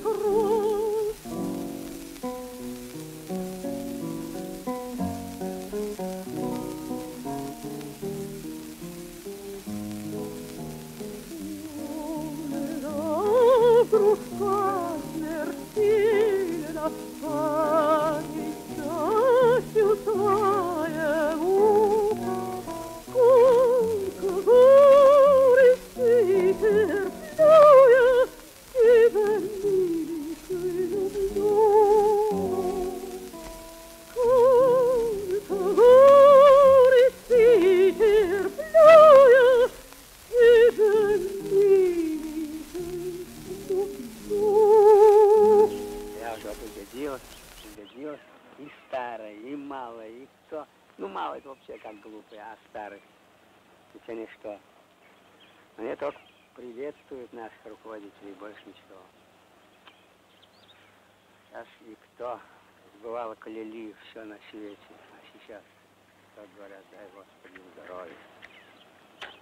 Oh. Пригодилось. И старое, и кто. Ну, малое это вообще как глупый, а старый. Это ничто. Они только приветствуют наших руководителей, больше ничего. Сейчас и кто. Бывало, кляли все на свете. А сейчас, как говорят, дай Господи здоровья.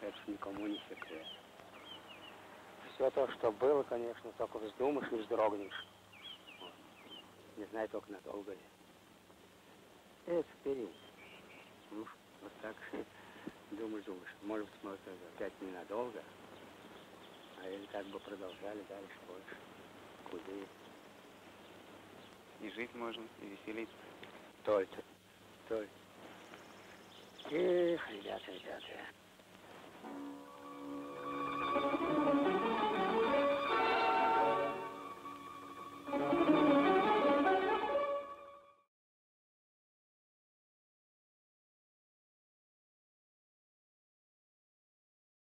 Это никому не секрет. Все то, что было, конечно, только вздумаешь и вздрогнешь. Не знаю, только надолго ли. Это вперед. Ну, вот так думаешь, думаешь. Может быть, может, опять ненадолго. А или как бы продолжали дальше больше. Куда? И жить можно, и веселиться. Только. Только. Эх, ребята, ребята.